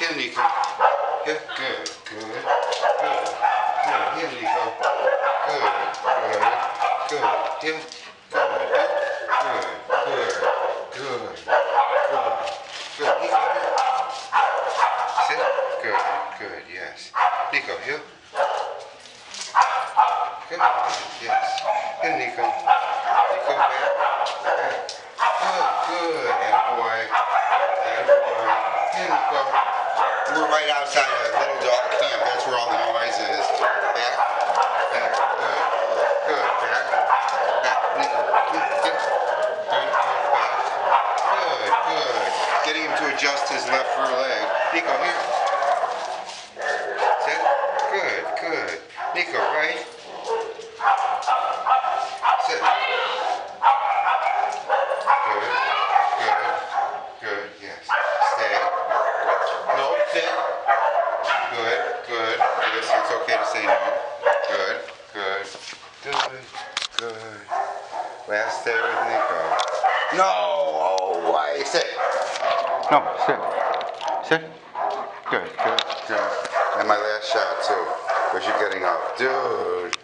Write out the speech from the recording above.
Here, Niko. Here, good, good, good, good. Here, Niko. Good, good, good. Here, good, good, good, good, good, good. Niko, here. Sit. Good, good, yes. Niko, here. Good, yes. Here, Niko. Niko, here. Good, good, and boy. right outside of Little Dog Camp. That's where all the noise is. Back, back, good, good, back, back, good, good. Getting him to adjust his left rear leg. Niko, here. Sit. good, good. Niko, right. Sit. Good, good. It's okay to say no. Good, good, good, good. Last day with Niko. No! Oh, why? Sit. No, sit. Sit. Good, good, good. And my last shot, too. Where's you're getting off? Dude.